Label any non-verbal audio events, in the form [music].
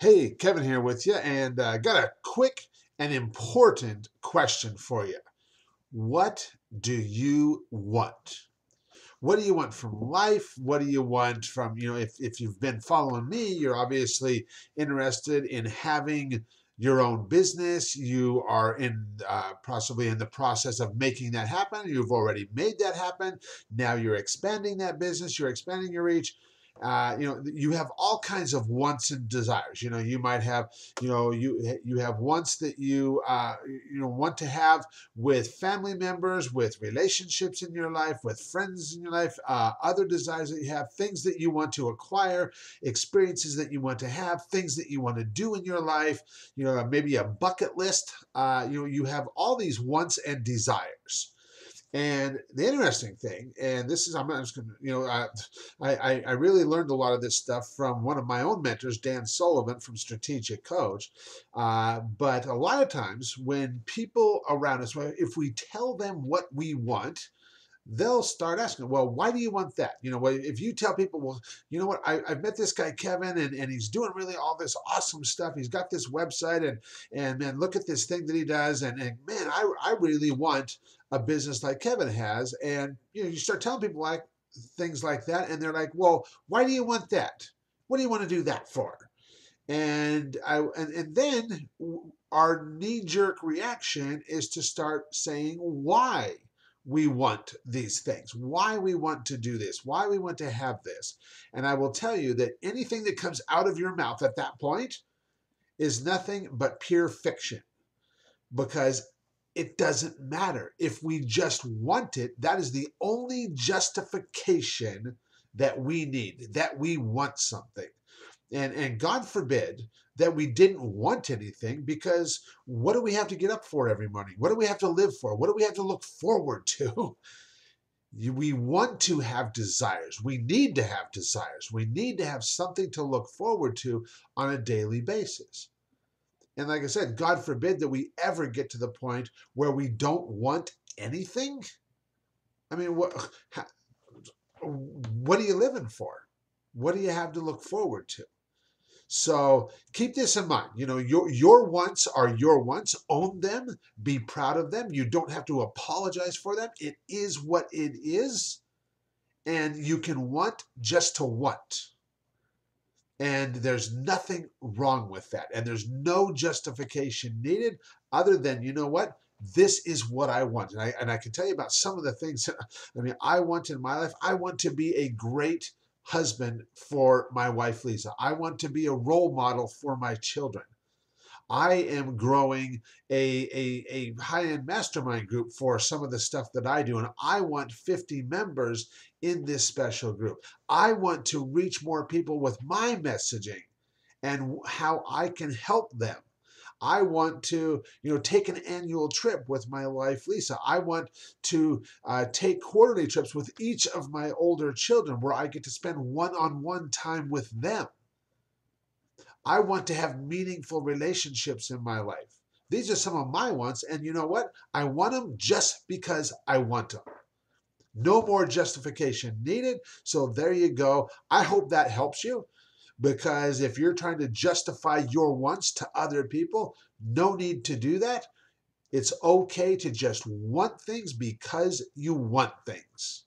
Hey, Kevin here with you, and uh, got a quick and important question for you. What do you want? What do you want from life? What do you want from, you know, if, if you've been following me, you're obviously interested in having your own business. You are in uh, possibly in the process of making that happen. You've already made that happen. Now you're expanding that business, you're expanding your reach uh, you know you have all kinds of wants and desires. You know you might have you know you you have wants that you uh, you know want to have with family members with relationships in your life with friends in your life uh, other desires that you have things that you want to acquire experiences that you want to have things that you want to do in your life you know maybe a bucket list. Uh, you know you have all these wants and desires and the interesting thing, and this is, I'm just going to, you know, I, I, I really learned a lot of this stuff from one of my own mentors, Dan Sullivan from Strategic Coach. Uh, but a lot of times when people around us, if we tell them what we want, they'll start asking, well, why do you want that? You know, if you tell people, well, you know what, I, have met this guy, Kevin, and, and he's doing really all this awesome stuff. He's got this website and, and man, look at this thing that he does. And, and man, I, I really want a business like Kevin has. And, you know, you start telling people like things like that. And they're like, well, why do you want that? What do you want to do that for? And I, and, and then our knee jerk reaction is to start saying why we want these things, why we want to do this, why we want to have this. And I will tell you that anything that comes out of your mouth at that point is nothing but pure fiction because it doesn't matter. If we just want it, that is the only justification that we need, that we want something. And, and God forbid that we didn't want anything because what do we have to get up for every morning? What do we have to live for? What do we have to look forward [laughs] to? We want to have desires. We need to have desires. We need to have something to look forward to on a daily basis. And like I said, God forbid that we ever get to the point where we don't want anything. I mean, what, what are you living for? What do you have to look forward to? So keep this in mind. You know, your your wants are your wants. Own them. Be proud of them. You don't have to apologize for them. It is what it is. And you can want just to want. And there's nothing wrong with that. And there's no justification needed other than, you know what? This is what I want. And I, and I can tell you about some of the things that, [laughs] I mean, I want in my life. I want to be a great husband for my wife Lisa. I want to be a role model for my children. I am growing a, a, a high end mastermind group for some of the stuff that I do, and I want 50 members in this special group. I want to reach more people with my messaging and how I can help them. I want to, you know, take an annual trip with my wife Lisa. I want to uh, take quarterly trips with each of my older children where I get to spend one-on-one time with them. I want to have meaningful relationships in my life. These are some of my wants, and you know what? I want them just because I want them. No more justification needed. So there you go. I hope that helps you because if you're trying to justify your wants to other people, no need to do that. It's okay to just want things because you want things.